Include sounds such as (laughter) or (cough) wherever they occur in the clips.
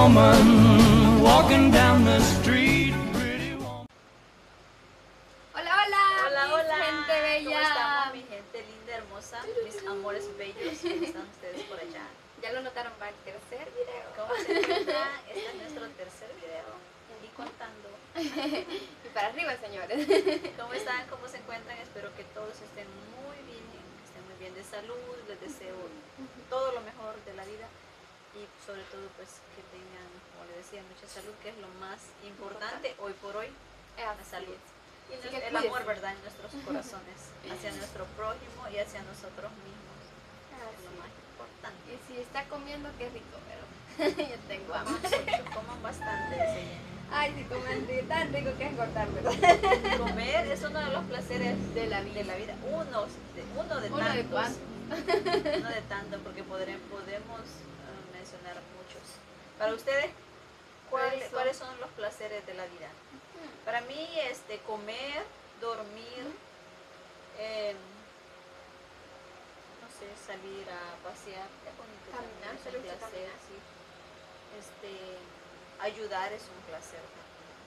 woman walking down the street. Pretty woman. Hola, hola, Hola, mi hola. gente bella. ¿Cómo estamos, mi gente linda, hermosa? Mis amores bellos. ¿Cómo están ustedes por allá? Ya lo notaron para el tercer video. ¿Cómo se encuentran? Este es nuestro tercer video. Y contando. (laughs) Y para arriba, señores. ¿Cómo están? ¿Cómo se encuentran? Espero que todos estén muy bien, que estén muy bien de salud. Les deseo todo lo mejor de la vida. Y sobre todo, pues, que tengan, como les decía, mucha salud, que es lo más importante hoy por hoy. La salud. Y el amor. ¿verdad? En nuestros (laughs) corazones. Hacia nuestro prójimo y hacia nosotros mismos. Es lo más importante. Y si está comiendo, qué rico, pero (laughs) yo tengo hambre. coman bastante. Ay, si comen tan rico que es engordar, ¿verdad? (laughs) Comer es uno de los placeres De la vida. de la vida. Uno de, uno de Uno de tantos. cuántos. uno de tanto, porque podré- podemos eh, mencionar muchos. Para ustedes, ¿cuál- ¿Cuáles son? ¿cuáles son los placeres de la vida? Para mí, este, comer, dormir, eh, no sé, salir a pasear, es bonito. Caminar, es ¿te un placer, sí. Este, ayudar es un placer también.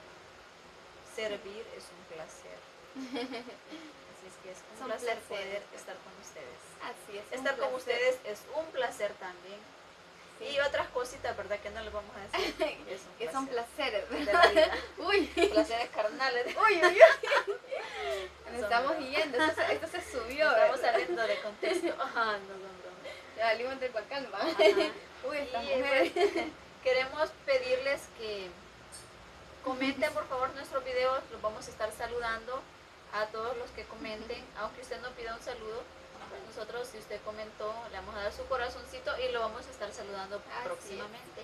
Servir es un placer. Así es que es un Son placer placeres, poder ¿verdad? estar con ustedes. Así es. un Estar con ustedes es un placer también. Sí. Y otras cositas, ¿verdad? Que no les vamos a decir. (laughs) Que son placer placeres, de ¿verdad? la vida. (laughs) Uy. Placeres carnales. (laughs) Uy, uy, uy. Nos estamos yendo. Esto se, esto se subió. Estamos ¿verdad? saliendo de contexto. Ajá, no son bromas. Ya salimos del. Ajá. Uy, esta Y mujer. pues, queremos pedirles que comenten por favor nuestros videos, los vamos a estar saludando a todos los que comenten, aunque usted no pida un saludo, nosotros si usted comentó le vamos a dar su corazoncito y lo vamos a estar saludando Así es. próximamente.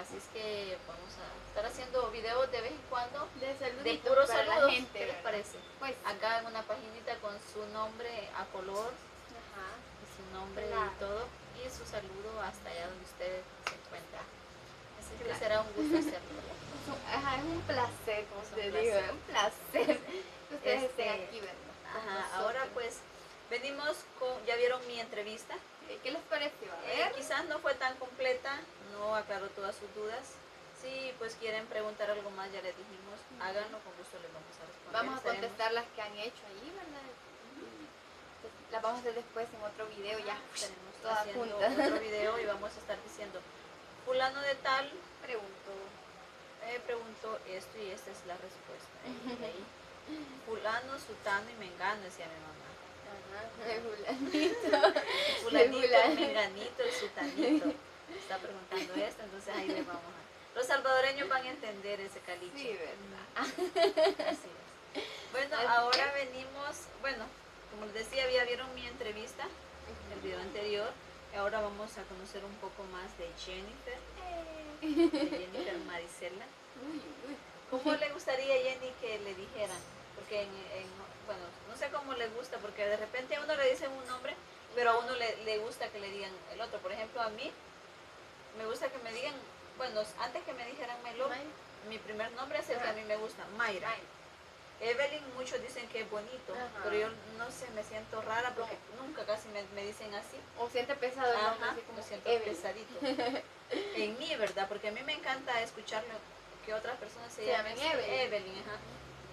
Así es que vamos a estar haciendo videos de vez en cuando De de puros para saludos. la gente. ¿Qué les parece? Pues, Acá en una paginita con su nombre a color, ajá. y su nombre Claro. y todo, y su saludo hasta allá donde usted se encuentra. Así que será un gusto hacerlo. (laughs) Ajá, es un placer, como Es un te placer. digo, es un placer que ustedes Este, estén aquí, ¿verdad? Con Ajá, nosotros. ahora pues venimos con, ya vieron mi entrevista. Eh, ¿Qué les pareció? A Eh, ver. quizás no fue tan completa, no aclaró todas sus dudas. Si pues quieren preguntar algo más, ya les dijimos, háganlo, con gusto les vamos a responder. Vamos a contestar las que han hecho ahí, ¿verdad? Las vamos a hacer después en otro video ya. Estaremos todas haciendo juntas. otro (laughs) video y vamos a estar diciendo, fulano de tal Pregunto. me preguntó esto y esta es la respuesta. (laughs) Ahí, fulano, sutano y mengano, decía mi mamá. Ajá, el fulanito. El fulanito, el menganito, el sutanito. Está preguntando esto, entonces ahí le vamos a... Los salvadoreños van a entender ese caliche. Sí, ¿verdad? Así es. Bueno, ahora venimos, bueno, como les decía, ya vieron mi entrevista, el video anterior. y Ahora vamos a conocer un poco más de Jennifer, de Jennifer uy. ¿Cómo le gustaría a Jenny que le dijeran? Porque, en, en- bueno, no sé cómo le gusta, porque de repente a uno le dicen un nombre, pero a uno le, le gusta que le digan el otro. Por ejemplo, a mí me gusta que me digan, bueno, antes que me dijeran May- mi primer nombre es el que a mí me gusta, Mayra. May. Evelyn, muchos dicen que es bonito, Ajá. pero yo no sé, me siento rara porque nunca casi me, me dicen así. O siente pesado el nombre, así como siento Evelyn. pesadito. (laughs) en mí, ¿verdad? Porque a mí me encanta escucharlo que otras personas se, Se llamen Evelyn. Evelyn, ajá.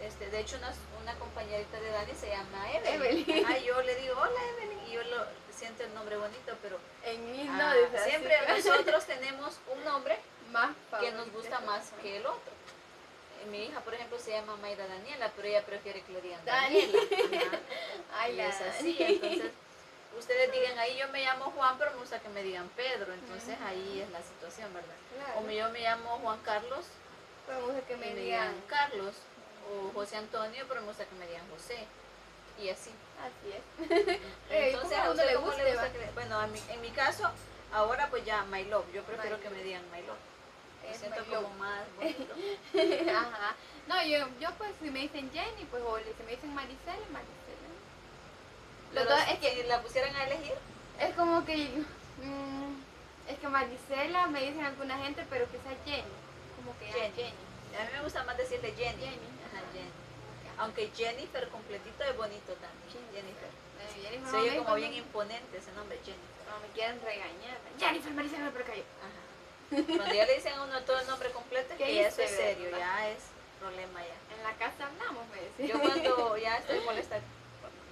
Este, de hecho, una, una compañerita de Dani se llama Evelyn. Evelyn. Y yo le digo, hola Evelyn, y yo lo, siento el nombre bonito, pero En mí ah, no, así. siempre nosotros tenemos un nombre más que nos gusta más que el otro. Eh, Mi hija, por ejemplo, se llama Mayra Daniela, pero ella prefiere que le digan Dani. Daniela. Ay, y es así, entonces ustedes digan ahí yo me llamo Juan, pero me gusta que me digan Pedro, entonces ahí es la situación, ¿verdad? Claro. O yo me llamo Juan Carlos, Pero me gusta que me digan Carlos, o José Antonio, pero me gusta que me digan José, y así. Así es. (laughs) Eh, ¿y Entonces, a ¿a uno usted le guste, le gusta que Bueno, a mí- en mi caso, ahora pues ya My Love, yo prefiero My que me digan My Love. Me siento como Love. más (laughs) bonito. Ajá. No, yo, yo pues si me dicen Jenny, pues o si me dicen Maricela, Maricela. Lo Pero dos es que si la pusieran a elegir, es como que mm, es que Maricela me dicen alguna gente, pero que sea Jenny. Como que ah, Jenny. Jenny. a mí me gusta más decirle Jenny. Jenny. Aunque Jennifer completito es bonito también. Jennifer. Eh, Jennifer Se oye como cuando- bien imponente ese nombre, Jennifer. cuando me quieren regañar. Jennifer Maricela, pero cayó. Ajá. Cuando ya le dicen a uno todo el nombre completo, es ¿Qué que ya eso es serio, verdad? ya es problema ya. En la casa hablamos, me decía. Yo (laughs) cuando ya estoy molesta,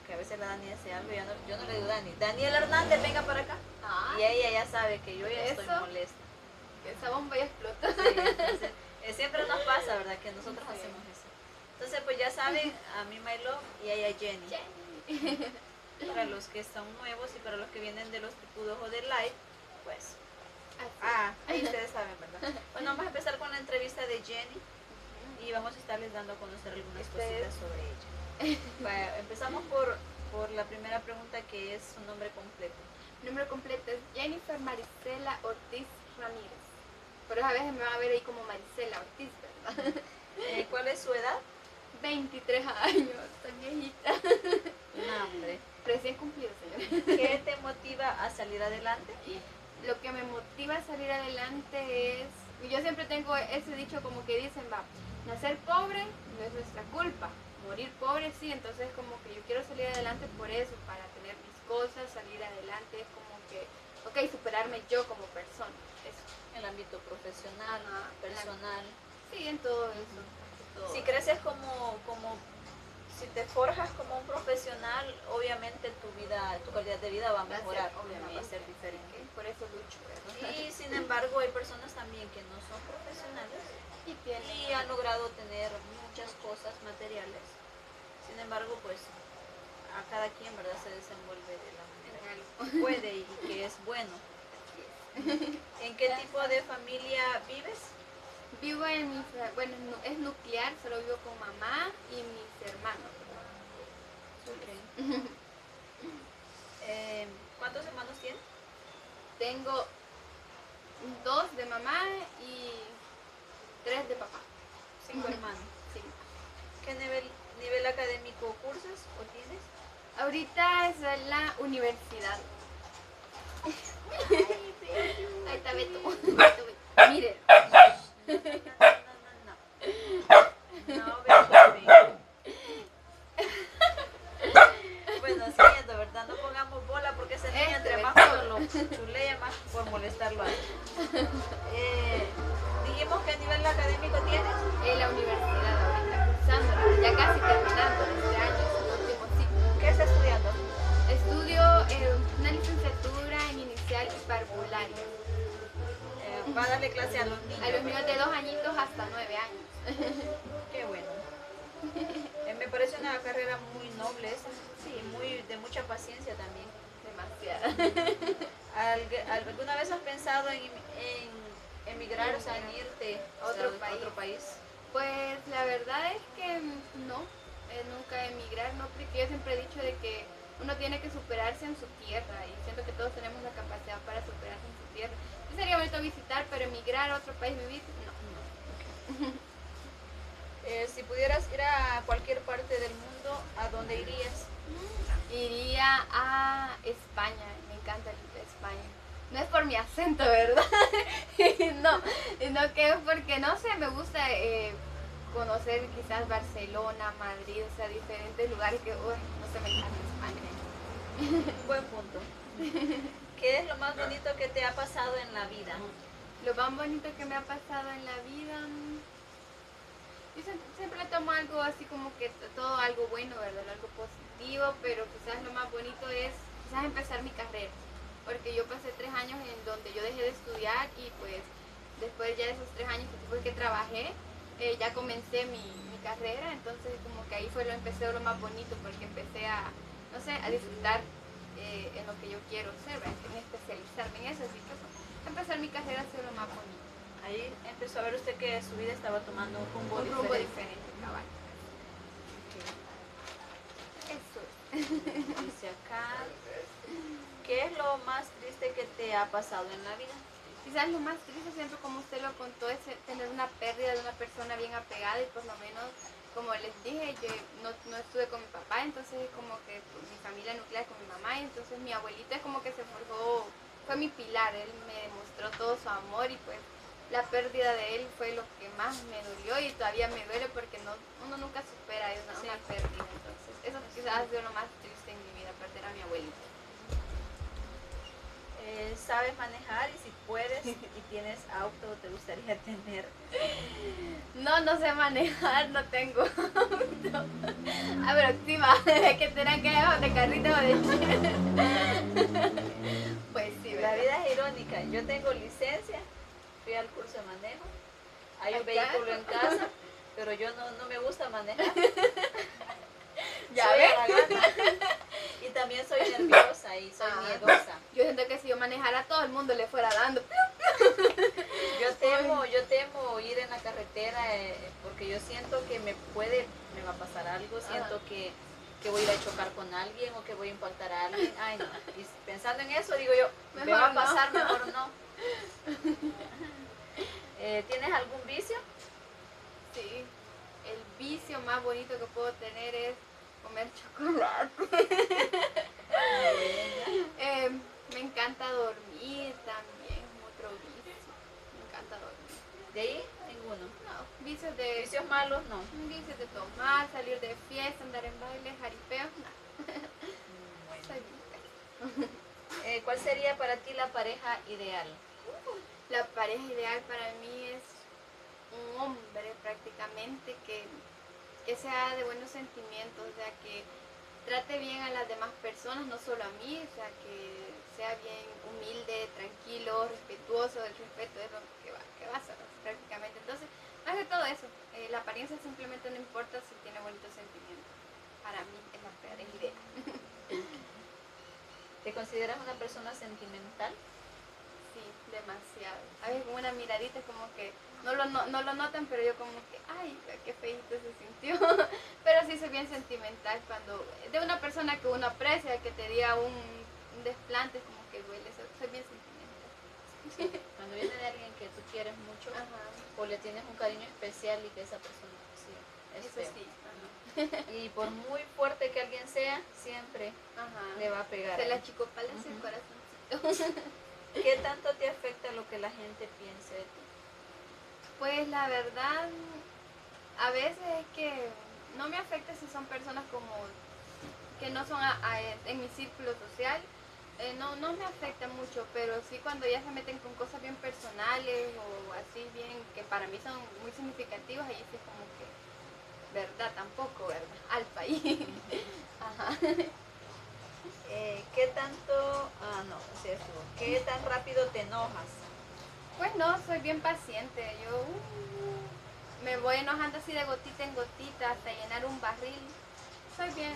que a veces la Dani hace algo, ya no, yo no le digo Dani, Daniel Hernández, venga para acá. Ah, Y ella ya sabe que yo ya estoy molesta. esa bomba ya. Sí, entonces, eh, siempre nos pasa, ¿verdad? Que nosotros Sí. hacemos eso. Entonces, pues ya saben, a mí My Love y a ella Jenny. Para los que son nuevos y para los que vienen de los tripudos o de live, pues, Así. ah, ahí ustedes saben, ¿verdad? Bueno, vamos a empezar con la entrevista de Jenny y vamos a estarles dando a conocer algunas Ustedes- cositas sobre ella. Empezamos por, por la primera pregunta que es su nombre completo. Mi nombre completo es Jennifer Marisela Ortiz Ramírez. Pero a veces me van a ver ahí como Marisela Ortiz, ¿verdad? Eh, ¿Cuál es su edad? 23 años, estoy viejita. No, hombre. Recién cumplido, señor. ¿Qué te motiva a salir adelante? Lo que me motiva a salir adelante es, yo siempre tengo ese dicho como que dicen, va, nacer pobre no es nuestra culpa, morir pobre sí, entonces como que yo quiero salir adelante por eso, para tener mis cosas, salir adelante, es como que, ok, superarme yo como persona, eso. En el ámbito profesional, personal. Sí, en todo eso. Si creces como, como, si te forjas como un profesional, obviamente tu vida, tu calidad de vida va a Va a ser, mejorar, obviamente. va a ser diferente. Por eso lucho, ¿verdad? (laughs) Y sin embargo hay personas también que no son profesionales Y han logrado tener muchas cosas materiales. Sin embargo, pues a cada quien, ¿verdad? Se desenvuelve de la manera que puede y que es bueno. (laughs) ¿En qué tipo de familia vives? Vivo en mi, bueno, es nuclear, solo vivo con mamá y mis hermanos. (laughs) Eh, ¿Cuántos hermanos tienes? Tengo dos de mamá y tres de papá. Cinco (laughs) hermanos. Sí. ¿Qué nivel, nivel académico cursas o tienes? Ahorita es la universidad. Ahí está Beto. Mire, No, no, no, no. No, ven, ven. Bueno, siguiendo, ¿verdad? No pongamos bola porque ese niño entre más lo chulea, más por molestarlo a él. Eh, dijimos que nivel académico tienes. en la universidad ahorita, cursando, ya casi terminando este año, el último ciclo. ¿Qué estás estudiando? Estudio eh, una licenciatura en inicial y parvularia. Va a darle clase a los niños. A los niños de dos añitos hasta nueve años. (laughs) Qué bueno. Eh, me parece una carrera muy noble esa. Sí, muy de mucha paciencia también. Demasiado. (laughs) ¿Alg- ¿Alguna vez has pensado en, en emigrar, o sea, en irte A otro o sea, país. otro país? Pues la verdad es que mm, no, eh, nunca emigrar, no, porque yo siempre he dicho de que uno tiene que superarse en su tierra y siento que todos tenemos la capacidad para superarse en su tierra. Sí sería bonito visitar, pero emigrar a otro país, vivir, no. (laughs) Eh, si pudieras ir a cualquier parte del mundo, ¿a dónde irías? Iría a España, me encanta el- España. No es por mi acento, ¿verdad? (laughs) no, sino que es porque, no sé, me gusta eh, conocer quizás Barcelona, Madrid, o sea, diferentes lugares que, uy, no sé, me encanta (laughs) Buen punto. (laughs) ¿Qué es lo más bonito que te ha pasado en la vida? Lo más bonito que me ha pasado en la vida, mm, yo siempre, tomo algo así como que todo algo bueno, ¿verdad? Algo positivo, pero quizás lo más bonito es quizás empezar mi carrera, porque yo pasé tres años en donde yo dejé de estudiar y pues después ya de esos tres años, después que trabajé, eh, ya comencé mi, mi carrera, entonces como que ahí fue lo empecé lo más bonito, porque empecé a, no sé, a disfrutar eh, en lo que yo quiero ser, en especializarme en eso, así que pues, empezar mi carrera ha sido lo más bonito. Ahí empezó a ver usted que su vida estaba tomando un rumbo un diferente. rumbo diferente, cabal. Eso es. (laughs) Dice acá, ¿qué es lo más triste que te ha pasado en la vida? Quizás lo más triste siempre como usted lo contó es tener una pérdida de una persona bien apegada y por lo menos como les dije yo no, no estuve con mi papá entonces como que pues, mi familia nuclear con mi mamá entonces mi abuelita es como que se forjó fue mi pilar él me demostró todo su amor y pues la pérdida de él fue lo que más me dolió y todavía me duele porque no, uno nunca supera una, Sí. una pérdida entonces eso quizás ha sido lo más triste en mi vida perder a mi abuelita Eh, ¿Sabes manejar y si puedes y tienes auto, ¿te gustaría tener? No, no sé manejar, no tengo auto. Aproxima, es (laughs) que tendrán que ir de carrito o de (laughs) Pues sí, La ¿verdad? vida es irónica. Yo tengo licencia, fui al curso de manejo, hay un vehículo en casa, (laughs) pero yo no, no me gusta manejar. Ya soy ves. Y también soy nerviosa y soy Ah. miedosa. Yo siento que manejara todo el mundo le fuera dando. (laughs) Yo temo, yo temo ir en la carretera eh, porque yo siento que me puede, me va a pasar algo, siento Ajá. que, que voy a ir a chocar con alguien o que voy a impactar a alguien. Ay, no. Y pensando en eso, digo yo, me va a no. pasar, mejor no. (laughs) Eh, ¿Tienes algún vicio? Sí. El vicio más bonito que puedo tener es comer chocolate. (laughs) Eh, me encanta dormir también, otro vicio. Me encanta dormir. De ahí, ninguno. No, vicios de Vicios malos, no. vicios de tomar, salir de fiesta, andar en baile, jaripeo, no. Bueno. (laughs) Eh, ¿Cuál sería para ti la pareja ideal? La pareja ideal para mí es un hombre prácticamente que, que sea de buenos sentimientos, o sea, que trate bien a las demás personas, no solo a mí, o sea, que sea bien humilde, tranquilo, respetuoso, el respeto es lo que, va, que basa prácticamente. Entonces, más de todo eso, eh, la apariencia simplemente no importa si tiene bonitos sentimientos. Para mí es la pareja ideal. (laughs) ¿Te consideras una persona sentimental? Sí, demasiado. A veces con una miradita es como que no lo, no, no lo notan, pero yo como que, ay, qué feito se sintió. (laughs) pero sí soy bien sentimental cuando, de una persona que uno aprecia, que te diga un, un desplante, es como que duele, soy, soy bien sentimental. Cuando viene de alguien que tú quieres mucho Ajá, o le tienes un cariño especial y que esa persona sí, es eso feo. sí. (laughs) Y por muy fuerte que alguien sea, siempre Ajá. Le va a pegar. Se la chicopala el Ujú. corazoncito. ¿Qué tanto te afecta lo que la gente piense de ti? Pues la verdad, a veces es que no me afecta si son personas como que no son a- a- en mi círculo social, eh, no, no me afecta mucho, pero sí cuando ya se meten con cosas bien personales o así bien que para mí son muy significativas, ahí sí es como que, verdad, tampoco, ¿verdad? (laughs) Al país. (laughs) Ajá. (laughs) Eh, ¿Qué tanto, ah no, sí estuvo. ¿Qué tan rápido te enojas? Pues no, soy bien paciente. Yo uh, me voy enojando así de gotita en gotita hasta llenar un barril. Soy bien,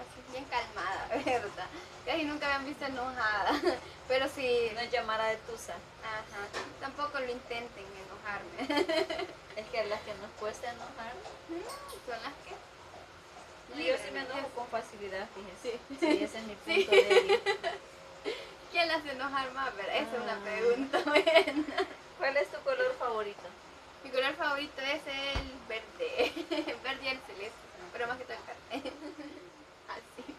así bien calmada, (laughs) ¿verdad? Casi nunca me han visto enojada. (laughs) Pero sí, Una llamada de tusa. ajá, tampoco lo intenten enojarme. (laughs) Es que las que nos cuesta enojar, Son las que... no, yo sí me enojo con facilidad, fíjese. Sí. Sí, ese es mi Sí. punto débil. ¿Quién las enojar más? Esa es una Ah. pregunta buena. ¿Cuál es tu color favorito? Mi color favorito es el verde, el verde y el celeste, pero más que todo el verde. Así.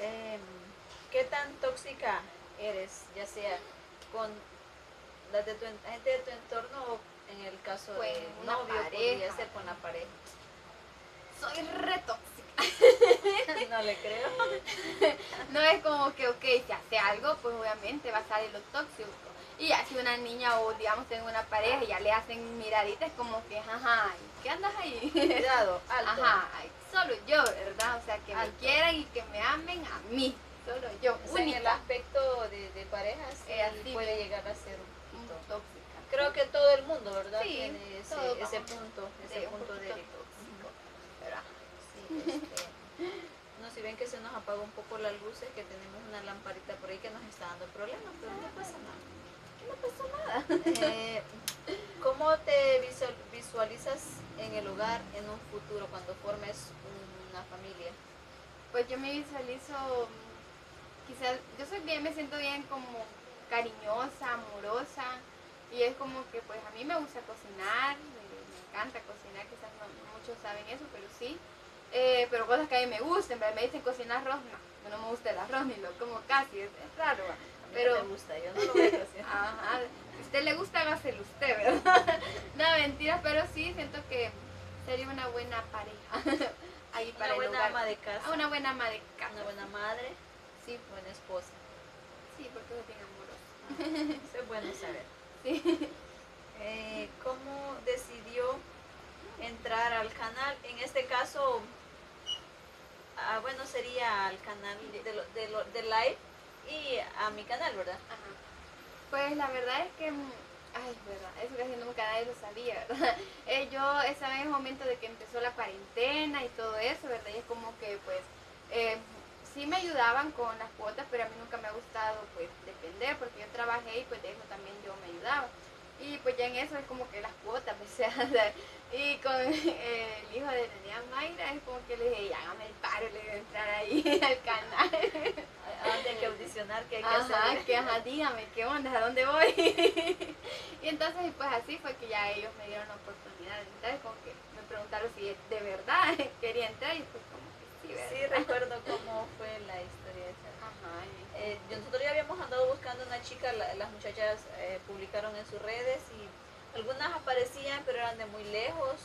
Em, ¿Qué tan tóxica eres, ya sea con las de tu en- gente de tu entorno o en el caso Pues, de una novio, podría pareja. ser con la pareja? Soy re tóxica. (laughs) No le creo. (laughs) No es como que, ok, si hace algo, pues obviamente va a salir lo tóxico. Y ya si una niña o digamos tengo una pareja ya le hacen miraditas como que, ajá, ¿y ¿qué andas ahí? (laughs) Cuidado, alto. Ajá, solo yo, ¿verdad? O sea, que me Alto. quieran y que me amen a mí. Solo yo, O sea, en el aspecto de, de parejas sí puede llegar a ser un Un poquito. tóxica. Creo que todo el mundo, ¿verdad? Sí, Tiene ese, ese punto, ese un punto débil. tóxico. Sí, (laughs) este, no, si ven que se nos apagó un poco la luz, es que tenemos una lamparita por ahí que nos está dando problemas, pero no pasa nada. no pasó nada. Eh, ¿Cómo te visual- visualizas en el hogar en un futuro cuando formes una familia? Pues yo me visualizo, mm, quizás, yo soy bien, me siento bien como cariñosa, amorosa, y es como que pues a mí me gusta cocinar, me, me encanta cocinar, quizás no, muchos saben eso, pero sí, Eh, pero cosas que a mí me gusten, ¿verdad? me dicen cocinar arroz, no, no me gusta el arroz ni lo como casi, es, es raro, pero... no me gusta, yo no lo voy a. (laughs) Ajá, si usted le gusta, hágaselo usted, ¿verdad? (laughs) no, mentiras, pero sí, siento que sería una buena pareja (laughs) ahí para Una buena ama de casa, Ah, una buena ama de casa. una buena madre, Sí, buena esposa. sí, porque es bien amoroso. (laughs) Eso es bueno saber. Sí. Eh, ¿Cómo decidió entrar al canal? En este caso, ah, bueno, sería al canal de, lo- de, lo- de live y a mi canal, ¿verdad? Ajá. Pues la verdad es que, ay, verdad, eso casi nunca nadie lo sabía, ¿verdad? (laughs) Eh, yo estaba en el momento de que empezó la cuarentena y todo eso, ¿verdad? Y es como que, pues, eh, sí me ayudaban con las cuotas, pero a mí nunca me ha gustado, pues, depender, porque yo trabajé y pues de eso también yo me ayudaba. Y pues ya en eso es como que las cuotas, (laughs) sea, y con eh, el hijo de Nerea Mayra es como que le dije, "Ya, hágame el paro, le voy a entrar ahí (laughs) al canal. ¿A dónde hay que audicionar? ¿Qué hay que Ajá, hacer? que ajá, dígame, ¿qué onda? ¿A dónde voy? (laughs) y entonces, pues así fue que ya ellos me dieron la oportunidad de entrar, como que me preguntaron si de verdad quería entrar y pues como sí, recuerdo cómo fue la historia esa. Ajá, Eh, nosotros ya habíamos andado buscando una chica, la- las muchachas eh, publicaron en sus redes y algunas aparecían pero eran de muy lejos,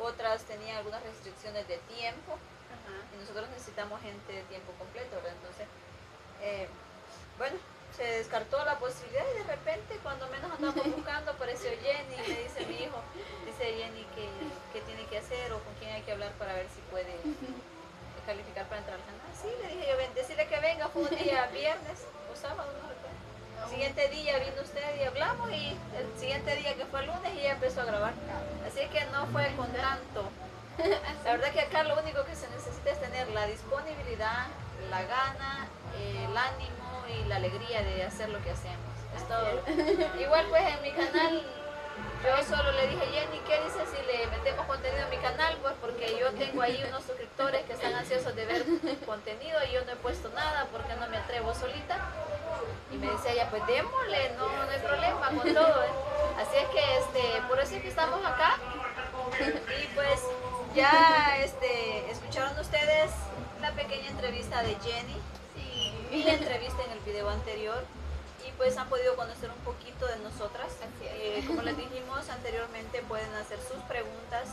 otras tenían algunas restricciones de tiempo ajá. y nosotros necesitamos gente de tiempo completo, ¿verdad? Entonces, eh, bueno, se descartó la posibilidad y de repente cuando menos andamos (laughs) buscando apareció Jenny y me dice mi hijo, dice Jenny que, que tiene que hacer o con quién hay que hablar para ver si puede calificar para entrar al canal. Sí, le dije yo, ven, decirle que venga, fue un día (laughs) viernes o sábado, no recuerdo. El siguiente día vino usted y hablamos y el siguiente día que fue el lunes y ella empezó a grabar. Así que no fue con tanto. (laughs) La verdad que acá lo único que se necesita es tener la disponibilidad, la gana, el ánimo y la alegría de hacer lo que hacemos. Es todo. Igual pues en mi canal yo solo le dije, Jenny, ¿qué dices si le metemos contenido en mi canal? Pues porque yo tengo ahí unos suscriptores que están ansiosos de ver contenido y yo no he puesto nada porque no me atrevo solita. Y me decía ella, pues démosle, no, no hay problema con todo. ¿eh". Así es que este, por eso es que estamos acá. Y pues ya este, escucharon ustedes la pequeña entrevista de Jenny y la Sí. entrevista en el video anterior y pues han podido conocer un poquito de nosotras. Eh, como les dijimos anteriormente, pueden hacer sus preguntas,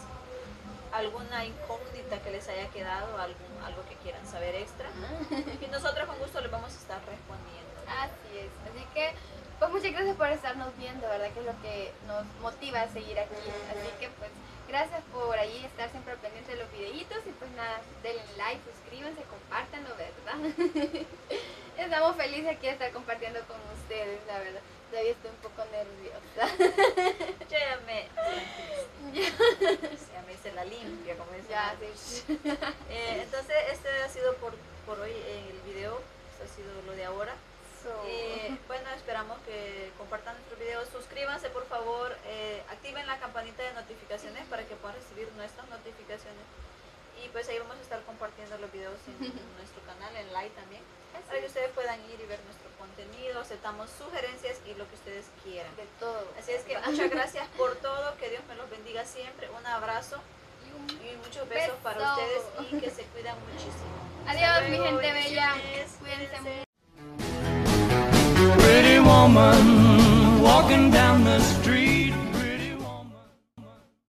alguna incógnita que les haya quedado, algún, algo que quieran saber extra. Y nosotros con gusto les vamos a estar respondiendo. Así es. Así que, pues muchas gracias por estarnos viendo, ¿verdad? Que es lo que nos motiva a seguir aquí. Así que, pues, gracias por ahí estar siempre pendientes de los videitos. Y pues nada, denle like, suscríbanse, compártanlo, ¿verdad? (laughs) Estamos felices aquí de estar compartiendo con ustedes, la verdad. Todavía estoy un poco nerviosa. (laughs) Yo ya me, (laughs) ya me hice la limpia, como dicen. ya, sí. (laughs) Eh, entonces, este ha sido por, por hoy el video. Esto ha sido lo de ahora. Eh, bueno, esperamos que compartan nuestro video. Suscríbanse, por favor. eh, activen la campanita de notificaciones para que puedan recibir nuestras notificaciones. Y pues ahí vamos a estar compartiendo los videos en (laughs) nuestro canal, en live también. Para que ustedes puedan ir y ver nuestro contenido. Aceptamos sugerencias y lo que ustedes quieran. de todo. Así es que muchas gracias por todo. Que Dios me los bendiga siempre. Un abrazo Y un y muchos besos para ustedes y que se cuidan muchísimo. (laughs) Adiós, mi gente bella. Cuídense mucho. Pretty woman walking down the street.